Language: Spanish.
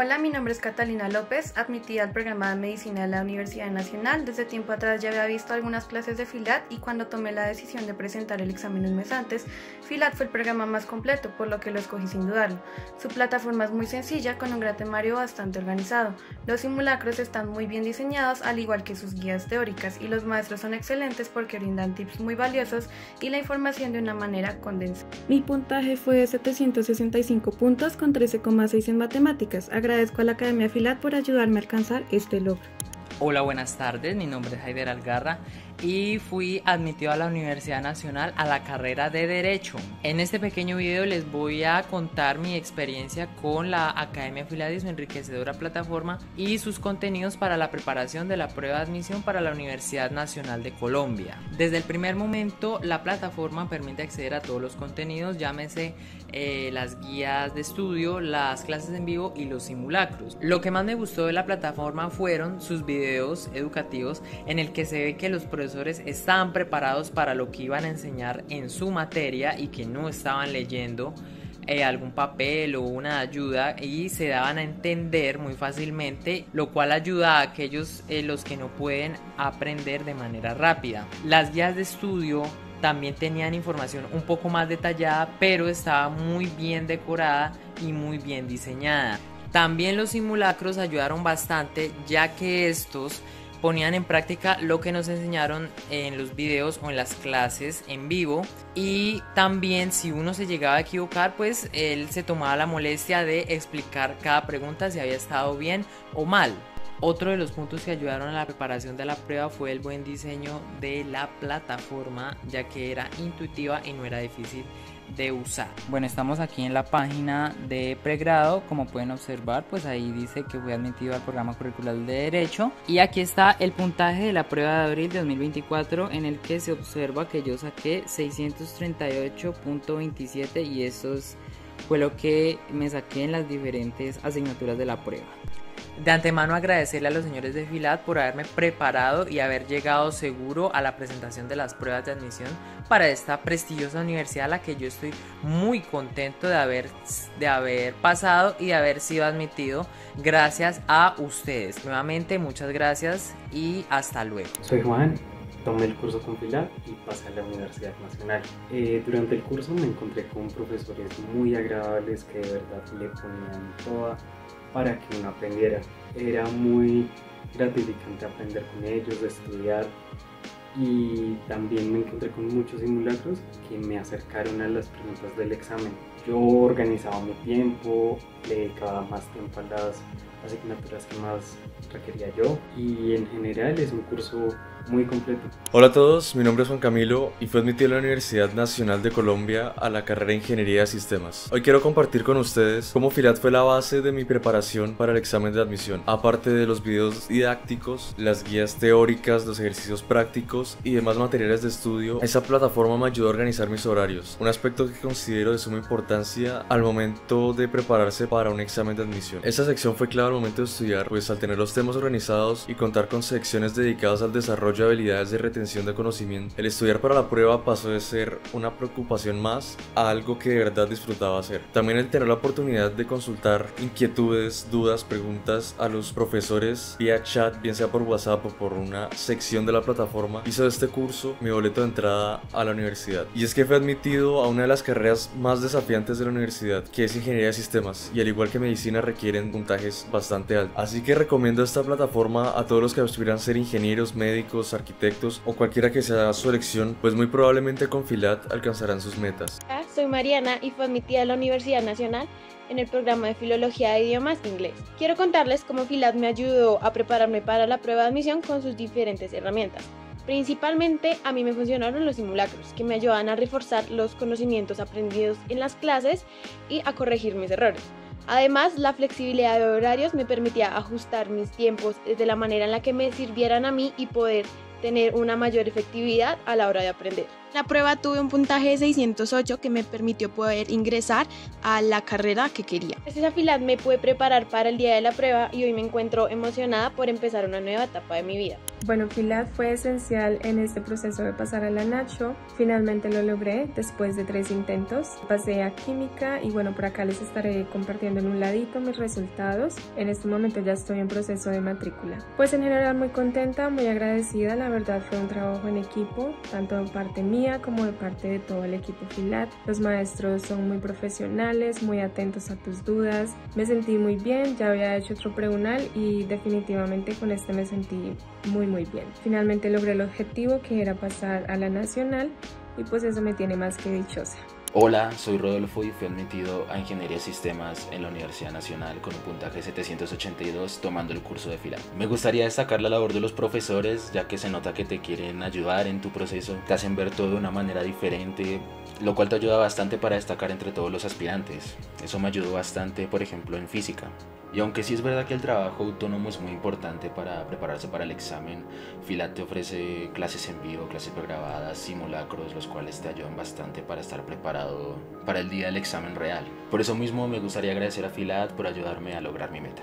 Hola, mi nombre es Catalina López, admitida al programa de medicina de la Universidad Nacional. Desde tiempo atrás ya había visto algunas clases de FILAT y cuando tomé la decisión de presentar el examen un mes antes, FILAT fue el programa más completo, por lo que lo escogí sin dudarlo. Su plataforma es muy sencilla, con un gratemario bastante organizado. Los simulacros están muy bien diseñados, al igual que sus guías teóricas, y los maestros son excelentes porque brindan tips muy valiosos y la información de una manera condensada. Mi puntaje fue de 765 puntos con 13,6 en matemáticas a la Academia Filat por ayudarme a alcanzar este logro. Hola, buenas tardes. Mi nombre es Haider Algarra y fui admitido a la Universidad Nacional a la carrera de Derecho. En este pequeño video les voy a contar mi experiencia con la Academia Filadis, su enriquecedora plataforma y sus contenidos para la preparación de la prueba de admisión para la Universidad Nacional de Colombia. Desde el primer momento, la plataforma permite acceder a todos los contenidos, llámese eh, las guías de estudio, las clases en vivo y los simulacros. Lo que más me gustó de la plataforma fueron sus videos educativos en el que se ve que los profesores estaban preparados para lo que iban a enseñar en su materia y que no estaban leyendo eh, algún papel o una ayuda y se daban a entender muy fácilmente, lo cual ayuda a aquellos eh, los que no pueden aprender de manera rápida. Las guías de estudio también tenían información un poco más detallada, pero estaba muy bien decorada y muy bien diseñada. También los simulacros ayudaron bastante ya que estos ponían en práctica lo que nos enseñaron en los videos o en las clases en vivo. Y también si uno se llegaba a equivocar pues él se tomaba la molestia de explicar cada pregunta si había estado bien o mal otro de los puntos que ayudaron a la preparación de la prueba fue el buen diseño de la plataforma, ya que era intuitiva y no era difícil de usar. Bueno, estamos aquí en la página de pregrado, como pueden observar, pues ahí dice que fui admitido al programa curricular de Derecho y aquí está el puntaje de la prueba de abril de 2024 en el que se observa que yo saqué 638.27 y eso fue lo que me saqué en las diferentes asignaturas de la prueba. De antemano agradecerle a los señores de Filat por haberme preparado y haber llegado seguro a la presentación de las pruebas de admisión para esta prestigiosa universidad a la que yo estoy muy contento de haber, de haber pasado y de haber sido admitido gracias a ustedes. Nuevamente muchas gracias y hasta luego. Soy Juan, tomé el curso con Filat y pasé a la Universidad Nacional. Eh, durante el curso me encontré con profesores muy agradables que de verdad le ponían toda para que uno aprendiera. Era muy gratificante aprender con ellos, estudiar y también me encontré con muchos simulacros que me acercaron a las preguntas del examen. Yo organizaba mi tiempo, le dedicaba más tiempo a las asignaturas que más requería yo y en general es un curso muy completo. Hola a todos, mi nombre es Juan Camilo y fui admitido a la Universidad Nacional de Colombia a la carrera de Ingeniería de Sistemas. Hoy quiero compartir con ustedes cómo FILAT fue la base de mi preparación para el examen de admisión. Aparte de los videos didácticos, las guías teóricas, los ejercicios prácticos y demás materiales de estudio, esa plataforma me ayudó a organizar mis horarios, un aspecto que considero de suma importancia al momento de prepararse para un examen de admisión. Esta sección fue clave al momento de estudiar, pues al tener los temas organizados y contar con secciones dedicadas al desarrollo habilidades de retención de conocimiento. El estudiar para la prueba pasó de ser una preocupación más a algo que de verdad disfrutaba hacer. También el tener la oportunidad de consultar inquietudes, dudas, preguntas a los profesores vía chat, bien sea por WhatsApp o por una sección de la plataforma, hizo de este curso mi boleto de entrada a la universidad. Y es que fue admitido a una de las carreras más desafiantes de la universidad, que es Ingeniería de Sistemas, y al igual que Medicina requieren puntajes bastante altos. Así que recomiendo esta plataforma a todos los que aspiran ser ingenieros, médicos, arquitectos o cualquiera que sea su elección, pues muy probablemente con Filat alcanzarán sus metas. Soy Mariana y fue admitida a la Universidad Nacional en el programa de Filología de Idiomas Inglés. Quiero contarles cómo Filat me ayudó a prepararme para la prueba de admisión con sus diferentes herramientas. Principalmente a mí me funcionaron los simulacros, que me ayudaban a reforzar los conocimientos aprendidos en las clases y a corregir mis errores. Además, la flexibilidad de horarios me permitía ajustar mis tiempos de la manera en la que me sirvieran a mí y poder tener una mayor efectividad a la hora de aprender. La prueba tuve un puntaje de 608 que me permitió poder ingresar a la carrera que quería. Esta FILAT me pude preparar para el día de la prueba y hoy me encuentro emocionada por empezar una nueva etapa de mi vida. Bueno, FILAT fue esencial en este proceso de pasar a la Nacho. Finalmente lo logré después de tres intentos. Pasé a química y bueno, por acá les estaré compartiendo en un ladito mis resultados. En este momento ya estoy en proceso de matrícula. Pues en general muy contenta, muy agradecida. La verdad fue un trabajo en equipo, tanto de parte mía como de parte de todo el equipo FILAT. Los maestros son muy profesionales, muy atentos a tus dudas. Me sentí muy bien, ya había hecho otro preunal y definitivamente con este me sentí muy muy bien. Finalmente logré el objetivo que era pasar a la nacional y pues eso me tiene más que dichosa. Hola, soy Rodolfo y fui admitido a Ingeniería de Sistemas en la Universidad Nacional con un puntaje 782 tomando el curso de fila. Me gustaría destacar la labor de los profesores ya que se nota que te quieren ayudar en tu proceso, te hacen ver todo de una manera diferente, lo cual te ayuda bastante para destacar entre todos los aspirantes. Eso me ayudó bastante, por ejemplo, en física. Y aunque sí es verdad que el trabajo autónomo es muy importante para prepararse para el examen, FILAT te ofrece clases en vivo, clases pregrabadas, simulacros, los cuales te ayudan bastante para estar preparado para el día del examen real. Por eso mismo me gustaría agradecer a FILAT por ayudarme a lograr mi meta.